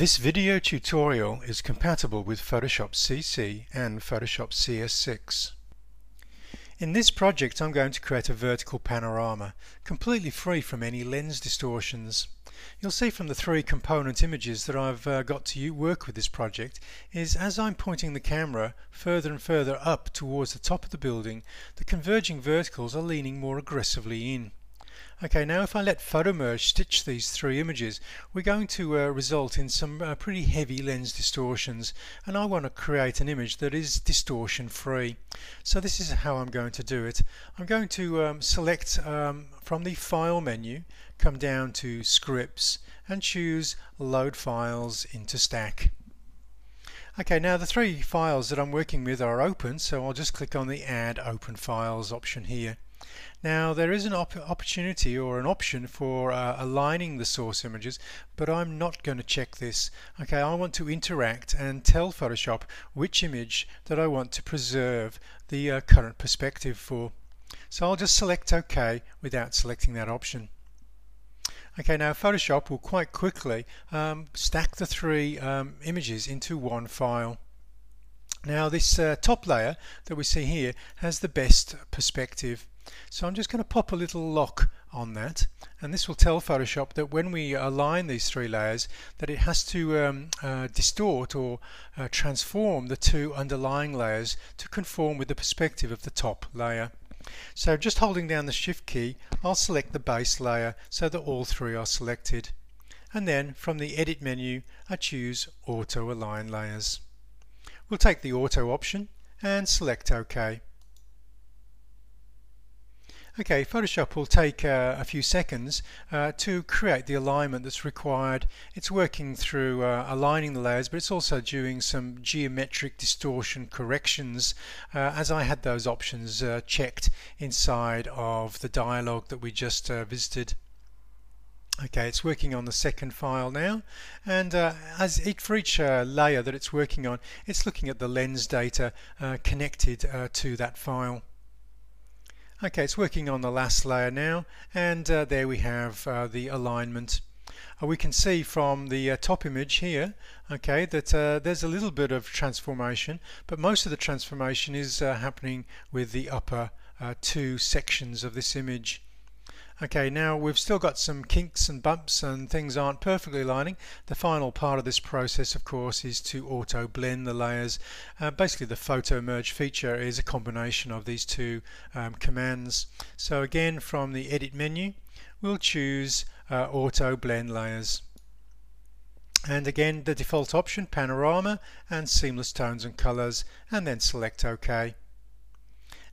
This video tutorial is compatible with Photoshop CC and Photoshop CS6. In this project I'm going to create a vertical panorama, completely free from any lens distortions. You'll see from the three component images that I've uh, got to work with this project is as I'm pointing the camera further and further up towards the top of the building, the converging verticals are leaning more aggressively in. Okay, now if I let PhotoMerge stitch these three images, we're going to uh, result in some uh, pretty heavy lens distortions and I want to create an image that is distortion free. So this is how I'm going to do it. I'm going to um, select um, from the File menu, come down to Scripts and choose Load Files into Stack. Okay, now the three files that I'm working with are open, so I'll just click on the Add Open Files option here. Now there is an op opportunity or an option for uh, aligning the source images but I'm not going to check this. Okay, I want to interact and tell Photoshop which image that I want to preserve the uh, current perspective for. So I'll just select OK without selecting that option. Okay, now Photoshop will quite quickly um, stack the three um, images into one file. Now this uh, top layer that we see here has the best perspective. So I'm just going to pop a little lock on that and this will tell Photoshop that when we align these three layers that it has to um, uh, distort or uh, transform the two underlying layers to conform with the perspective of the top layer. So just holding down the shift key I'll select the base layer so that all three are selected and then from the edit menu I choose auto align layers. We'll take the auto option and select OK. Okay, Photoshop will take uh, a few seconds uh, to create the alignment that's required. It's working through uh, aligning the layers, but it's also doing some geometric distortion corrections uh, as I had those options uh, checked inside of the dialog that we just uh, visited. Okay, it's working on the second file now, and uh, as it, for each uh, layer that it's working on, it's looking at the lens data uh, connected to that file. Okay, it's working on the last layer now and uh, there we have uh, the alignment. Uh, we can see from the uh, top image here okay that uh, there's a little bit of transformation but most of the transformation is uh, happening with the upper two sections of this image. Okay, now we've still got some kinks and bumps and things aren't perfectly aligning. The final part of this process, of course, is to auto blend the layers. Uh, basically, the photo merge feature is a combination of these two um, commands. So again, from the edit menu, we'll choose uh, auto blend layers. And again, the default option, panorama and seamless tones and colors, and then select OK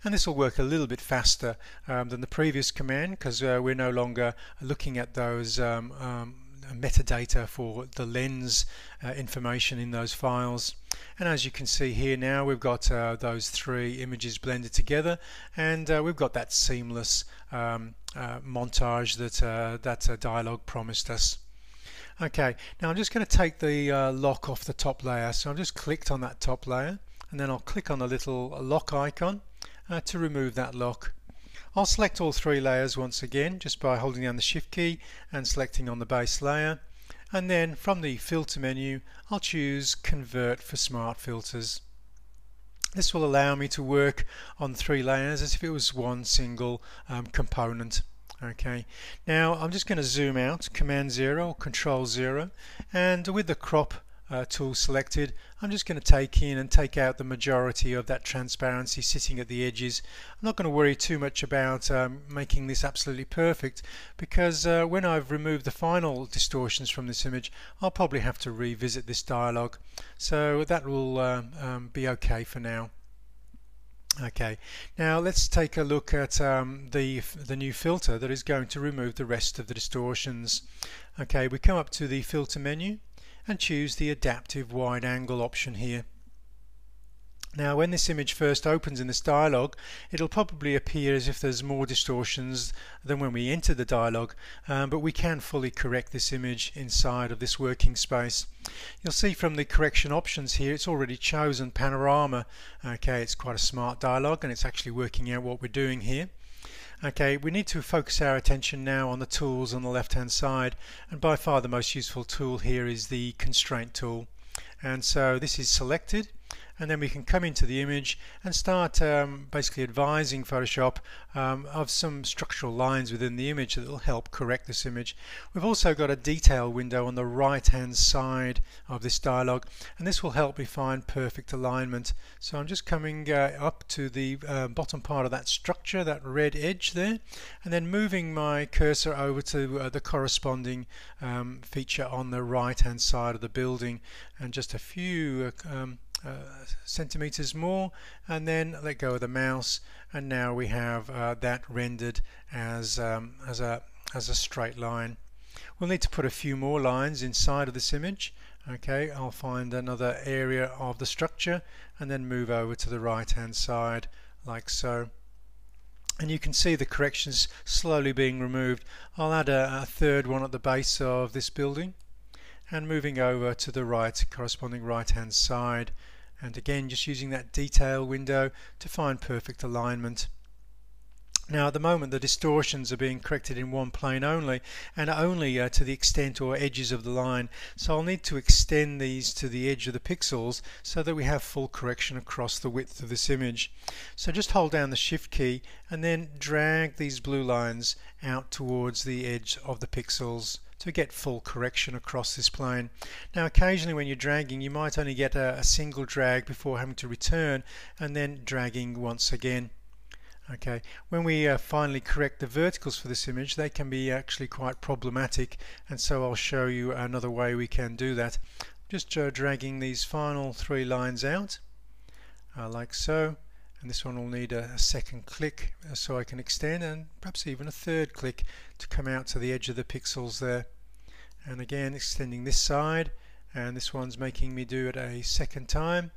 and this will work a little bit faster um, than the previous command because uh, we're no longer looking at those um, um, metadata for the lens uh, information in those files. And as you can see here now we've got uh, those three images blended together and uh, we've got that seamless um, uh, montage that uh, that dialog promised us. Okay now I'm just going to take the lock off the top layer. So I've just clicked on that top layer and then I'll click on the little lock icon uh, to remove that lock. I'll select all three layers once again just by holding down the shift key and selecting on the base layer and then from the filter menu I'll choose convert for smart filters. This will allow me to work on three layers as if it was one single um, component. Okay, now I'm just going to zoom out, Command 0, Control 0, and with the crop uh, tool selected. I'm just going to take in and take out the majority of that transparency sitting at the edges. I'm not going to worry too much about um, making this absolutely perfect because uh, when I've removed the final distortions from this image I'll probably have to revisit this dialog so that will um, um, be okay for now. Okay, now let's take a look at um, the, the new filter that is going to remove the rest of the distortions. Okay, we come up to the filter menu and choose the adaptive wide angle option here. Now when this image first opens in this dialog it'll probably appear as if there's more distortions than when we enter the dialog um, but we can fully correct this image inside of this working space. You'll see from the correction options here it's already chosen panorama okay it's quite a smart dialog and it's actually working out what we're doing here. Okay, we need to focus our attention now on the tools on the left hand side and by far the most useful tool here is the constraint tool. And so this is selected and then we can come into the image and start um, basically advising Photoshop um, of some structural lines within the image that will help correct this image. We've also got a detail window on the right hand side of this dialog and this will help me find perfect alignment. So I'm just coming uh, up to the uh, bottom part of that structure, that red edge there, and then moving my cursor over to uh, the corresponding um, feature on the right hand side of the building and just a few uh, um, uh, centimeters more and then let go of the mouse and now we have uh, that rendered as um, as a as a straight line. We'll need to put a few more lines inside of this image. Okay I'll find another area of the structure and then move over to the right hand side like so. And you can see the corrections slowly being removed. I'll add a, a third one at the base of this building and moving over to the right corresponding right hand side and again just using that detail window to find perfect alignment now at the moment the distortions are being corrected in one plane only and only uh, to the extent or edges of the line so I'll need to extend these to the edge of the pixels so that we have full correction across the width of this image. So just hold down the shift key and then drag these blue lines out towards the edge of the pixels to get full correction across this plane. Now occasionally when you're dragging you might only get a, a single drag before having to return and then dragging once again. Okay, when we uh, finally correct the verticals for this image they can be actually quite problematic and so I'll show you another way we can do that. Just uh, dragging these final three lines out uh, like so and this one will need a, a second click uh, so I can extend and perhaps even a third click to come out to the edge of the pixels there. And again extending this side and this one's making me do it a second time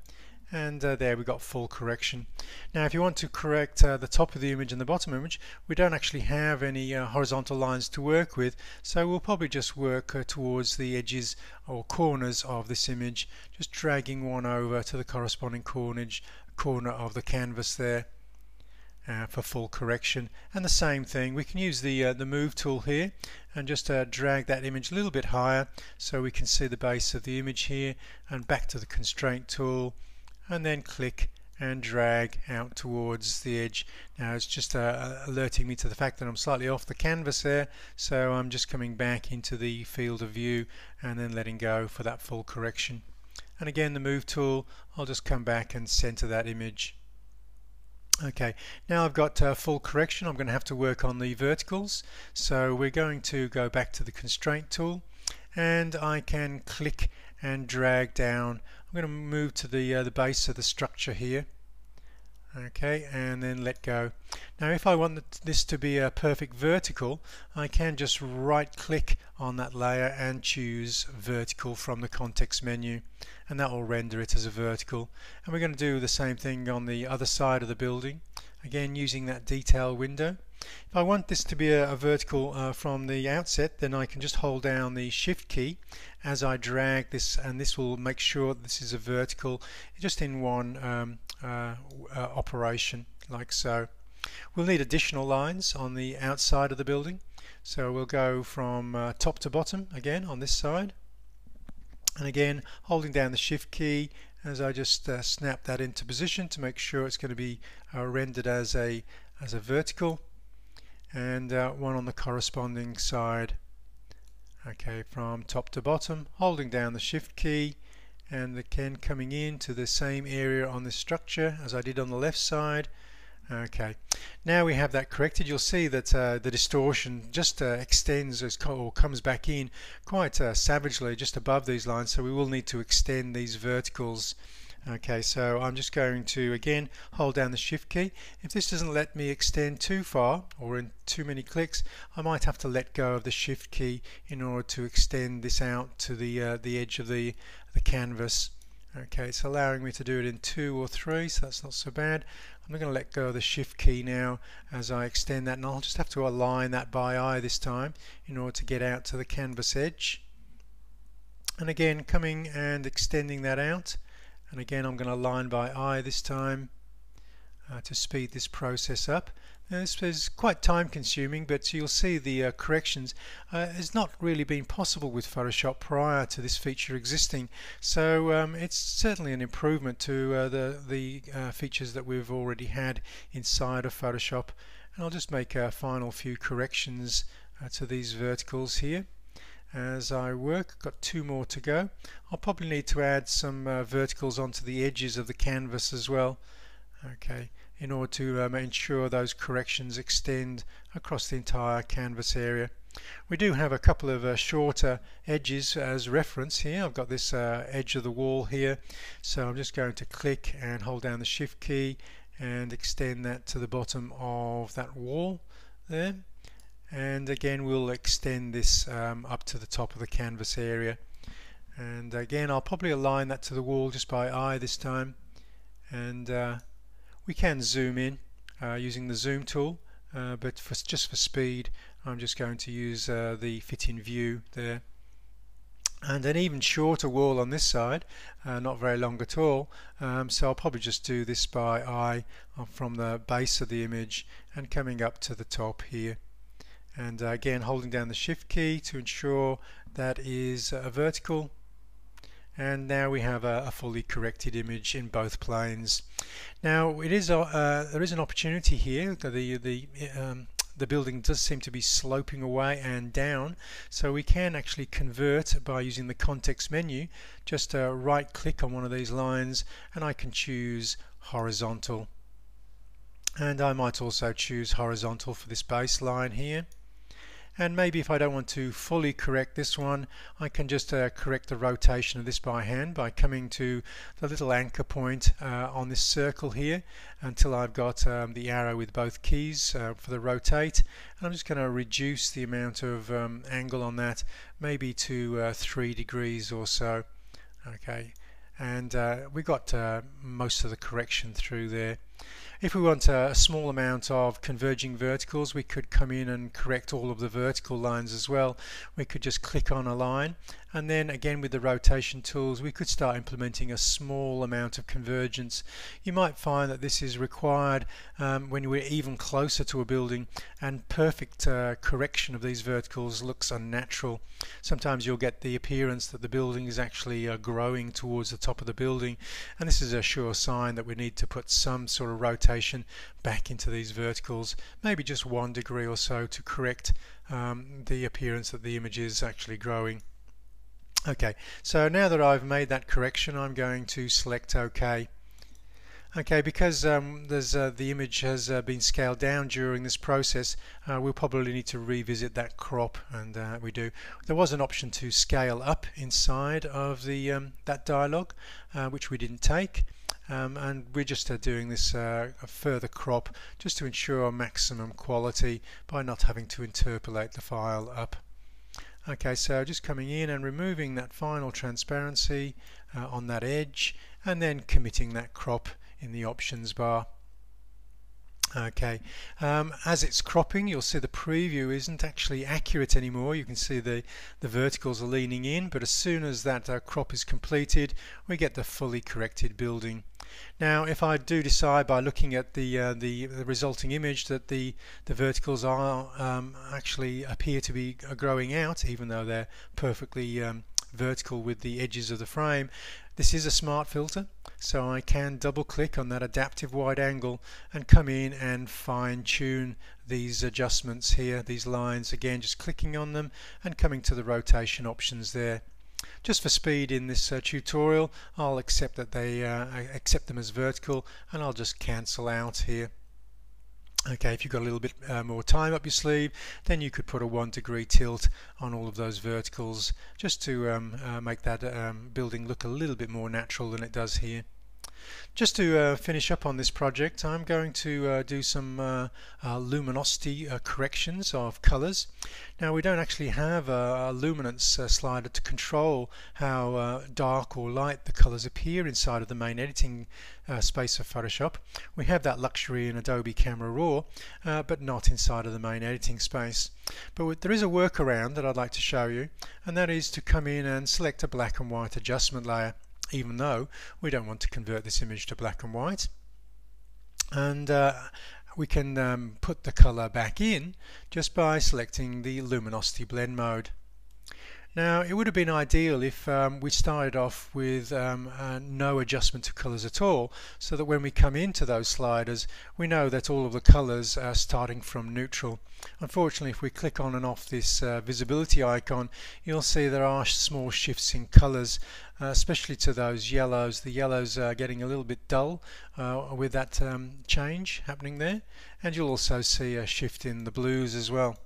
and uh, there we got full correction. Now if you want to correct uh, the top of the image and the bottom image we don't actually have any uh, horizontal lines to work with. So we'll probably just work uh, towards the edges or corners of this image just dragging one over to the corresponding cornage, corner of the canvas there uh, for full correction. And the same thing we can use the uh, the move tool here and just drag that image a little bit higher so we can see the base of the image here. And back to the constraint tool and then click and drag out towards the edge. Now it's just uh, alerting me to the fact that I'm slightly off the canvas there so I'm just coming back into the field of view and then letting go for that full correction. And again the move tool I'll just come back and center that image. Okay now I've got uh, full correction I'm going to have to work on the verticals. So we're going to go back to the constraint tool and I can click and drag down I'm going to move to the uh, the base of the structure here. Okay and then let go. Now if I want this to be a perfect vertical I can just right click on that layer and choose vertical from the context menu and that will render it as a vertical. And we're going to do the same thing on the other side of the building. Again using that detail window if I want this to be a, a vertical uh, from the outset then I can just hold down the shift key as I drag this and this will make sure this is a vertical just in one um, uh, uh, operation like so. We'll need additional lines on the outside of the building. So we'll go from uh, top to bottom again on this side. And again holding down the shift key as I just uh, snap that into position to make sure it's going to be uh, rendered as a as a vertical and uh, one on the corresponding side. Okay from top to bottom holding down the shift key and the again coming in to the same area on the structure as I did on the left side. Okay now we have that corrected you'll see that uh, the distortion just uh, extends or comes back in quite uh, savagely just above these lines so we will need to extend these verticals okay so I'm just going to again hold down the shift key. If this doesn't let me extend too far or in too many clicks I might have to let go of the shift key in order to extend this out to the uh, the edge of the the canvas. Okay it's allowing me to do it in two or three so that's not so bad. I'm going to let go of the shift key now as I extend that and I'll just have to align that by eye this time in order to get out to the canvas edge. And again coming and extending that out and again I'm going to line by eye this time uh, to speed this process up. This is quite time consuming but you'll see the uh, corrections uh, has not really been possible with Photoshop prior to this feature existing. So um, it's certainly an improvement to uh, the, the uh, features that we've already had inside of Photoshop. And I'll just make a final few corrections uh, to these verticals here as I work. Got two more to go. I'll probably need to add some uh, verticals onto the edges of the canvas as well. Okay, in order to um, ensure those corrections extend across the entire canvas area. We do have a couple of uh, shorter edges as reference here. I've got this uh, edge of the wall here so I'm just going to click and hold down the shift key and extend that to the bottom of that wall there and again we'll extend this um, up to the top of the canvas area. And again I'll probably align that to the wall just by eye this time. And uh, we can zoom in uh, using the zoom tool uh, but for, just for speed I'm just going to use uh, the fit in view there. And an even shorter wall on this side uh, not very long at all um, so I'll probably just do this by eye uh, from the base of the image and coming up to the top here and uh, again holding down the shift key to ensure that is a vertical and now we have a, a, fully corrected image in both planes. Now it is a, uh, there is an opportunity here. The the um, the building does seem to be sloping away and down, so we can actually convert by using the context menu. Just uh, right click on one of these lines, and I can choose horizontal. And I might also choose horizontal for this baseline here and maybe if I don't want to fully correct this one I can just uh, correct the rotation of this by hand by coming to the little anchor point uh, on this circle here until I've got um, the arrow with both keys uh, for the rotate. And I'm just going to reduce the amount of um, angle on that maybe to uh, 3 degrees or so. Okay. And uh, we got uh, most of the correction through there if we want a, small amount of converging verticals, we could come in and correct all of the vertical lines as well. We could just click on a line and then again with the rotation tools we could start implementing a small amount of convergence. You might find that this is required um, when we're even closer to a building and perfect uh, correction of these verticals looks unnatural. Sometimes you'll get the appearance that the building is actually uh, growing towards the top of the building and this is a sure sign that we need to put some sort of rotation back into these verticals, maybe just one degree or so to correct um, the appearance that the image is actually growing. Okay, so now that I've made that correction, I'm going to select OK. Okay, because um, there's, uh, the image has uh, been scaled down during this process, uh, we'll probably need to revisit that crop, and uh, we do. There was an option to scale up inside of the um, that dialog, uh, which we didn't take, um, and we're just uh, doing this a further crop just to ensure maximum quality by not having to interpolate the file up. Okay, so just coming in and removing that final transparency uh, on that edge and then committing that crop in the options bar. Okay, um, as it's cropping you'll see the preview isn't actually accurate anymore. You can see the, the verticals are leaning in but as soon as that uh, crop is completed we get the fully corrected building. Now if I do decide by looking at the, uh, the, the, resulting image that the, the verticals are um, actually appear to be uh, growing out even though they're perfectly um, vertical with the edges of the frame. This is a smart filter so I can double click on that adaptive wide angle and come in and fine tune these adjustments here these lines. Again just clicking on them and coming to the rotation options there. Just for speed in this uh, tutorial, I'll accept that they uh, accept them as vertical and I'll just cancel out here. Okay, if you've got a little bit uh, more time up your sleeve, then you could put a one degree tilt on all of those verticals just to um, uh, make that um, building look a little bit more natural than it does here. Just to uh, finish up on this project I'm going to uh, do some uh, uh luminosity uh, corrections of colors. Now we don't actually have a, a luminance uh, slider to control how dark or light the colors appear inside of the main editing space of Photoshop. We have that luxury in Adobe Camera Raw but not inside of the main editing space. But there is a workaround that I'd like to show you and that is to come in and select a black and white adjustment layer even though we don't want to convert this image to black and white and uh, we can um, put the color back in just by selecting the luminosity blend mode. Now it would have been ideal if um, we started off with um, uh, no adjustment to colors at all so that when we come into those sliders we know that all of the colors are starting from neutral. Unfortunately if we click on and off this uh, visibility icon you'll see there are small shifts in colors uh, especially to those yellows. The yellows are getting a little bit dull uh, with that um, change happening there and you'll also see a shift in the blues as well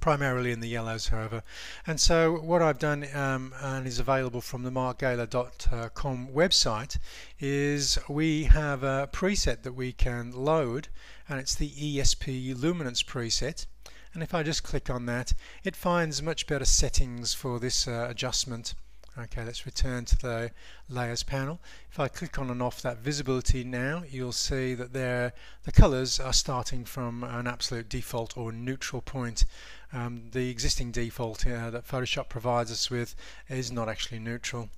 primarily in the yellows however and so what I've done um, and is available from the markgaler.com website is we have a preset that we can load and it's the ESP luminance preset and if I just click on that it finds much better settings for this uh, adjustment Okay, let's return to the layers panel. If I click on and off that visibility now, you'll see that there the colors are starting from an absolute default or neutral point. Um, the existing default uh, that Photoshop provides us with is not actually neutral.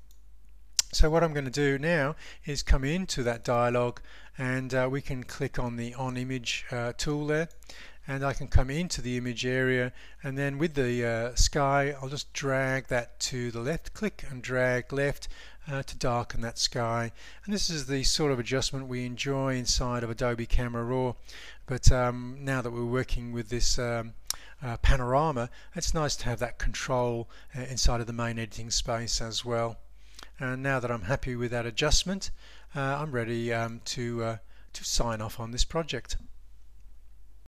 So what I'm going to do now is come into that dialog and uh, we can click on the on image uh, tool there and I can come into the image area and then with the uh, sky I'll just drag that to the left click and drag left uh, to darken that sky. And this is the sort of adjustment we enjoy inside of Adobe Camera Raw. But um, now that we're working with this um, uh, panorama it's nice to have that control uh, inside of the main editing space as well. And now that I'm happy with that adjustment uh, I'm ready um, to uh, to sign off on this project